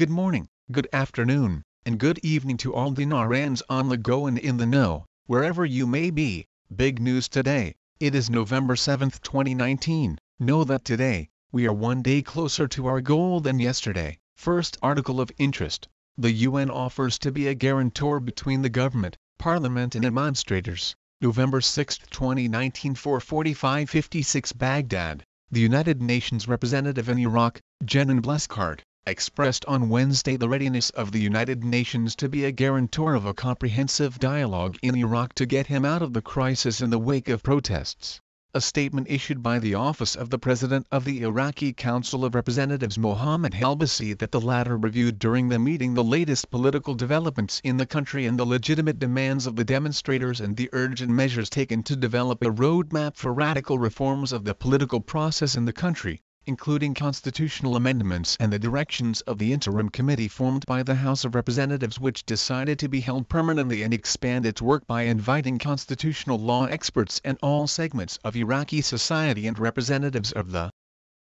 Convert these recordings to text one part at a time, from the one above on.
Good morning, good afternoon, and good evening to all the Narans on the go and in the know, wherever you may be. Big news today. It is November 7, 2019. Know that today, we are one day closer to our goal than yesterday. First article of interest. The UN offers to be a guarantor between the government, parliament and demonstrators. November 6, 2019 44556 Baghdad. The United Nations representative in Iraq, Jeanine Plasschaert, expressed on Wednesday the readiness of the United Nations to be a guarantor of a comprehensive dialogue in Iraq to get him out of the crisis in the wake of protests. A statement issued by the office of the President of the Iraqi Council of Representatives Mohammed Halbousi that the latter reviewed during the meeting the latest political developments in the country and the legitimate demands of the demonstrators and the urgent measures taken to develop a roadmap for radical reforms of the political process in the country including constitutional amendments and the directions of the interim committee formed by the House of Representatives which decided to be held permanently and expand its work by inviting constitutional law experts and all segments of Iraqi society and representatives of the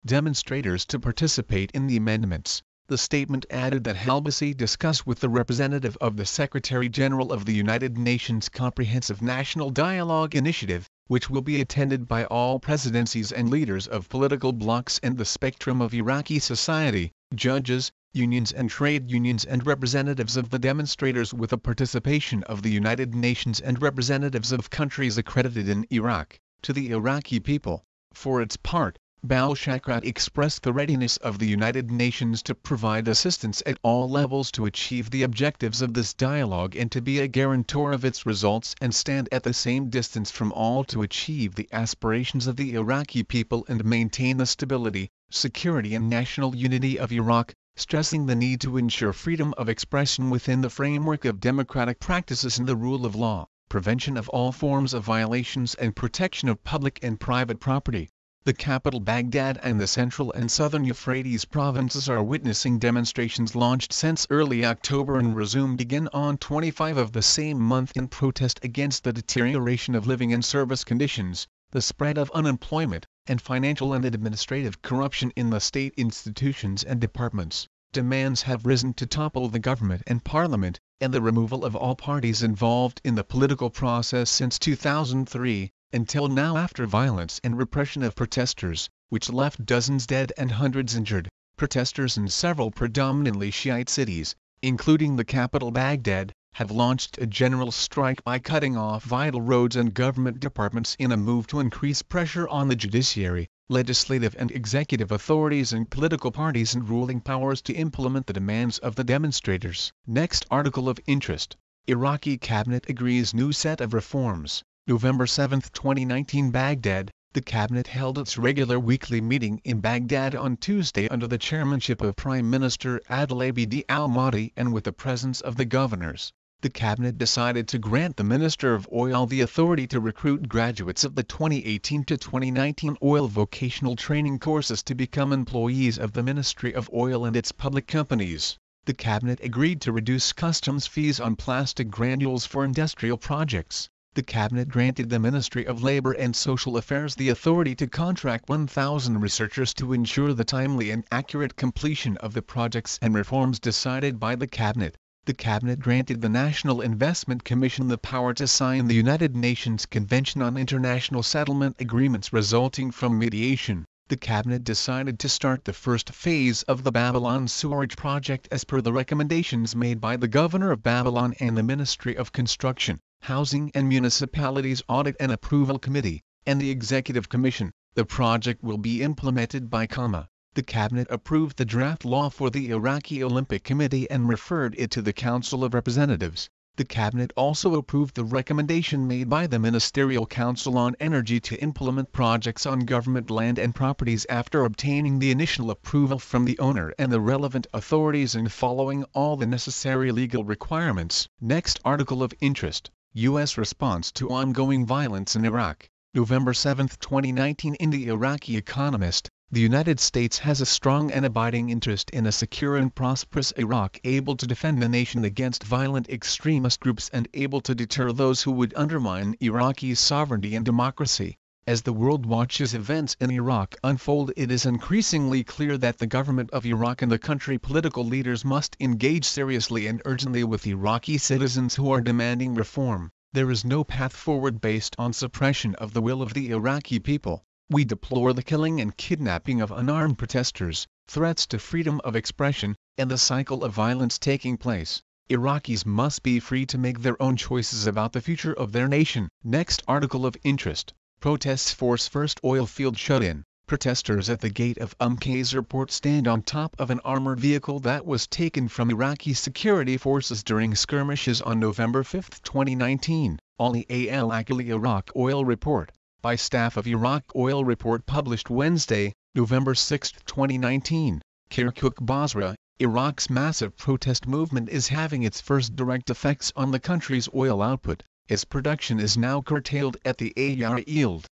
demonstrators to participate in the amendments. The statement added that Halbousi discussed with the representative of the Secretary-General of the United Nations Comprehensive National Dialogue Initiative, which will be attended by all presidencies and leaders of political blocs and the spectrum of Iraqi society, judges, unions and trade unions and representatives of the demonstrators with the participation of the United Nations and representatives of countries accredited in Iraq, to the Iraqi people. For its part, Plasschaert expressed the readiness of the United Nations to provide assistance at all levels to achieve the objectives of this dialogue and to be a guarantor of its results and stand at the same distance from all to achieve the aspirations of the Iraqi people and maintain the stability, security and national unity of Iraq, stressing the need to ensure freedom of expression within the framework of democratic practices and the rule of law, prevention of all forms of violations and protection of public and private property. The capital Baghdad and the central and southern Euphrates provinces are witnessing demonstrations launched since early October and resumed again on 25 of the same month in protest against the deterioration of living and service conditions, the spread of unemployment, and financial and administrative corruption in the state institutions and departments. Demands have risen to topple the government and parliament, and the removal of all parties involved in the political process since 2003 until now after violence and repression of protesters, which left dozens dead and hundreds injured, protesters in several predominantly Shiite cities, including the capital Baghdad, have launched a general strike by cutting off vital roads and government departments in a move to increase pressure on the judiciary, legislative and executive authorities and political parties and ruling powers to implement the demands of the demonstrators. Next article of interest. Iraqi cabinet agrees new set of reforms. November 7, 2019 Baghdad, the cabinet held its regular weekly meeting in Baghdad on Tuesday under the chairmanship of Prime Minister Adel Abd al-Mahdi and with the presence of the governors. The cabinet decided to grant the Minister of Oil the authority to recruit graduates of the 2018-2019 oil vocational training courses to become employees of the Ministry of Oil and its public companies. The cabinet agreed to reduce customs fees on plastic granules for industrial projects the Cabinet granted the Ministry of Labour and Social Affairs the authority to contract 1,000 researchers to ensure the timely and accurate completion of the projects and reforms decided by the Cabinet. The Cabinet granted the National Investment Commission the power to sign the United Nations Convention on International Settlement Agreements resulting from mediation. The Cabinet decided to start the first phase of the Babylon Sewerage Project as per the recommendations made by the Governor of Babylon and the Ministry of Construction. Housing and Municipalities Audit and Approval Committee, and the Executive Commission. The project will be implemented by comma. The Cabinet approved the draft law for the Iraqi Olympic Committee and referred it to the Council of Representatives. The Cabinet also approved the recommendation made by the Ministerial Council on Energy to implement projects on government land and properties after obtaining the initial approval from the owner and the relevant authorities and following all the necessary legal requirements. Next article of interest. U.S. response to ongoing violence in Iraq. November 7, 2019 In the Iraqi Economist, the United States has a strong and abiding interest in a secure and prosperous Iraq able to defend the nation against violent extremist groups and able to deter those who would undermine Iraqi sovereignty and democracy. As the world watches events in Iraq unfold it is increasingly clear that the government of Iraq and the country political leaders must engage seriously and urgently with Iraqi citizens who are demanding reform. There is no path forward based on suppression of the will of the Iraqi people. We deplore the killing and kidnapping of unarmed protesters, threats to freedom of expression, and the cycle of violence taking place. Iraqis must be free to make their own choices about the future of their nation. Next article of interest. Protests force first oil field shut-in. Protesters at the gate of Umqayz airport stand on top of an armored vehicle that was taken from Iraqi security forces during skirmishes on November 5, 2019. Ali Al Akili Iraq Oil Report, by staff of Iraq Oil Report published Wednesday, November 6, 2019. Kirkuk Basra, Iraq's massive protest movement is having its first direct effects on the country's oil output, its production is now curtailed at the Qayara yield.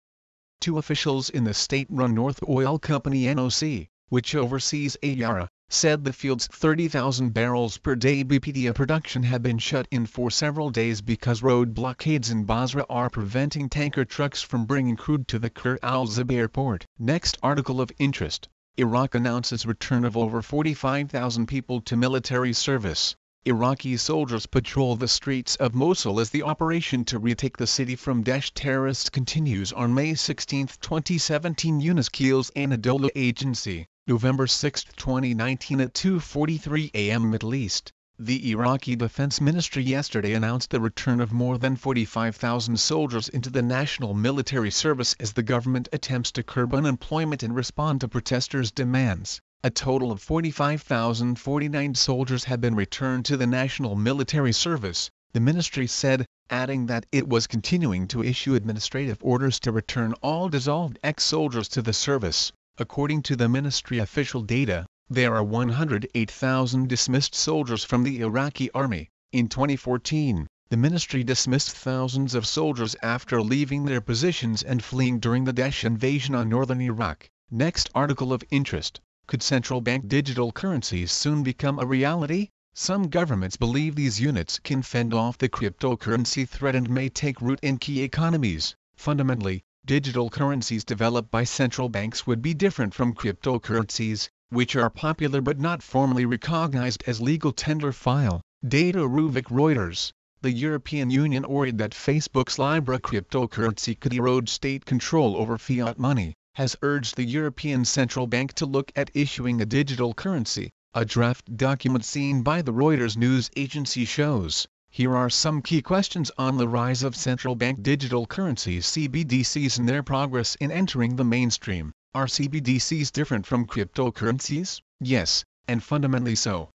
Two officials in the state-run North Oil Company NOC, which oversees Qayara, said the field's 30,000 barrels per day BPDA production had been shut in for several days because road blockades in Basra are preventing tanker trucks from bringing crude to the Khor al-Zubair airport. Next article of interest, Iraq announces return of over 45,000 people to military service. Iraqi soldiers patrol the streets of Mosul as the operation to retake the city from Daesh terrorists continues on May 16, 2017 Yunus Keles Anadolu Agency, November 6, 2019 at 2.43 am Middle East. The Iraqi Defense Ministry yesterday announced the return of more than 45,000 soldiers into the national military service as the government attempts to curb unemployment and respond to protesters' demands. A total of 45,049 soldiers have been returned to the national military service, the ministry said, adding that it was continuing to issue administrative orders to return all dissolved ex-soldiers to the service. According to the ministry official data, there are 108,000 dismissed soldiers from the Iraqi army. In 2014, the ministry dismissed thousands of soldiers after leaving their positions and fleeing during the Daesh invasion on northern Iraq. Next article of interest. Could central bank digital currencies soon become a reality? Some governments believe these units can fend off the cryptocurrency threat and may take root in key economies. Fundamentally, digital currencies developed by central banks would be different from cryptocurrencies, which are popular but not formally recognized as legal tender file. Dado Ruvic Reuters the European Union worried that Facebook's Libra cryptocurrency could erode state control over fiat money, has urged the European Central Bank to look at issuing a digital currency. A draft document seen by the Reuters news agency shows, here are some key questions on the rise of central bank digital currencies CBDCs and their progress in entering the mainstream. Are CBDCs different from cryptocurrencies? Yes, and fundamentally so.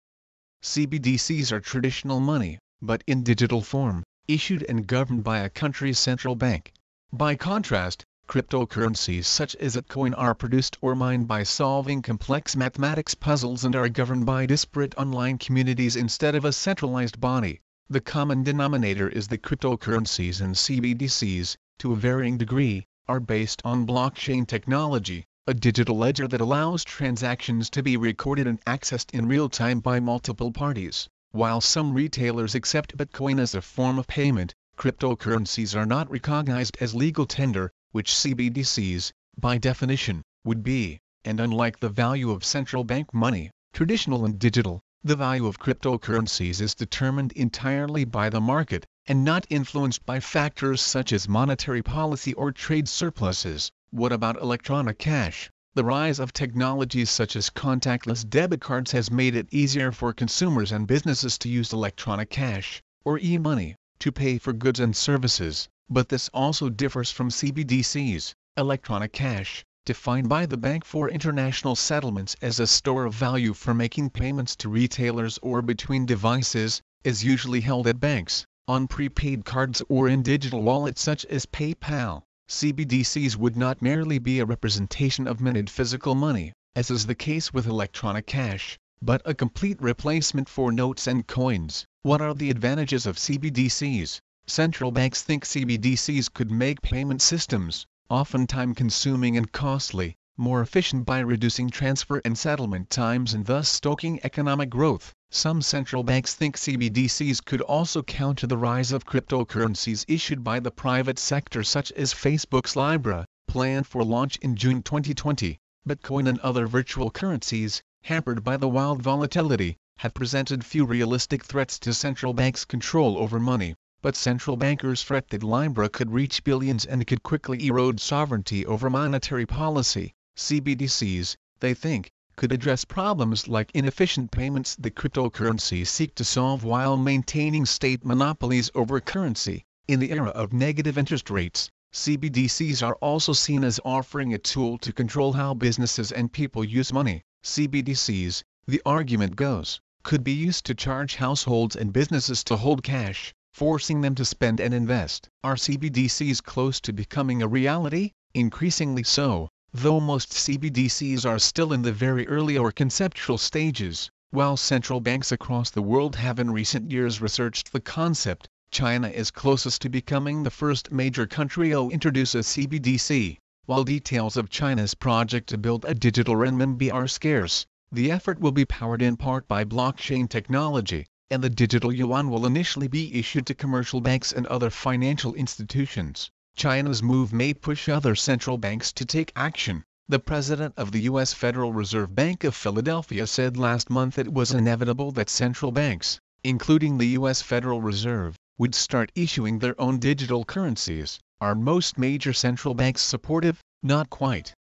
CBDCs are traditional money, but in digital form, issued and governed by a country's central bank. By contrast, cryptocurrencies such as Bitcoin are produced or mined by solving complex mathematics puzzles and are governed by disparate online communities instead of a centralized body. The common denominator is that cryptocurrencies and CBDCs, to a varying degree, are based on blockchain technology, a digital ledger that allows transactions to be recorded and accessed in real time by multiple parties. While some retailers accept Bitcoin as a form of payment, cryptocurrencies are not recognized as legal tender, which CBDCs, by definition, would be, and unlike the value of central bank money, traditional and digital, the value of cryptocurrencies is determined entirely by the market, and not influenced by factors such as monetary policy or trade surpluses. What about electronic cash? The rise of technologies such as contactless debit cards has made it easier for consumers and businesses to use electronic cash, or e-money, to pay for goods and services but this also differs from CBDCs, electronic cash, defined by the Bank for International Settlements as a store of value for making payments to retailers or between devices, is usually held at banks, on prepaid cards or in digital wallets such as PayPal. CBDCs would not merely be a representation of minted physical money, as is the case with electronic cash, but a complete replacement for notes and coins. What are the advantages of CBDCs? Central banks think CBDCs could make payment systems, often time-consuming and costly, more efficient by reducing transfer and settlement times and thus stoking economic growth. Some central banks think CBDCs could also counter the rise of cryptocurrencies issued by the private sector such as Facebook's Libra, planned for launch in June 2020. Bitcoin and other virtual currencies, hampered by the wild volatility, have presented few realistic threats to central banks' control over money, but central bankers fret that Libra could reach billions and could quickly erode sovereignty over monetary policy. CBDCs, they think, could address problems like inefficient payments that cryptocurrencies seek to solve while maintaining state monopolies over currency. In the era of negative interest rates, CBDCs are also seen as offering a tool to control how businesses and people use money. CBDCs, the argument goes, could be used to charge households and businesses to hold cash, forcing them to spend and invest. Are CBDCs close to becoming a reality? Increasingly so, though most CBDCs are still in the very early or conceptual stages. While central banks across the world have in recent years researched the concept, China is closest to becoming the first major country to introduce a CBDC. While details of China's project to build a digital renminbi are scarce, the effort will be powered in part by blockchain technology, and the digital yuan will initially be issued to commercial banks and other financial institutions. China's move may push other central banks to take action. The president of the U.S. Federal Reserve Bank of Philadelphia said last month it was inevitable that central banks, including the U.S. Federal Reserve, would start issuing their own digital currencies. Are most major central banks supportive? Not quite.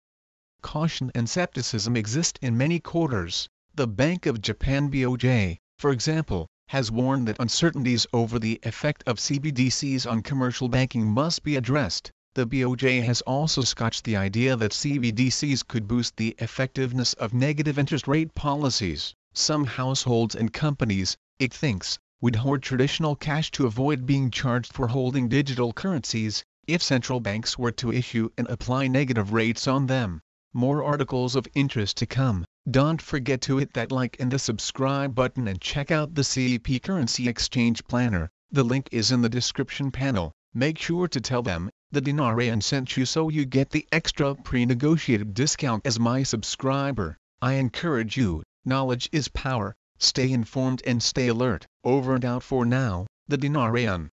Caution and skepticism exist in many quarters. The Bank of Japan BOJ, for example, has warned that uncertainties over the effect of CBDCs on commercial banking must be addressed. The BOJ has also scotched the idea that CBDCs could boost the effectiveness of negative interest rate policies. Some households and companies, it thinks, would hoard traditional cash to avoid being charged for holding digital currencies, if central banks were to issue and apply negative rates on them. More articles of interest to come. Don't forget to hit that like and the subscribe button and check out the CEP Currency Exchange Planner. The link is in the description panel. Make sure to tell them the Dinarian sent you so you get the extra pre-negotiated discount as my subscriber. I encourage you, knowledge is power. Stay informed and stay alert. Over and out for now, the Dinarian.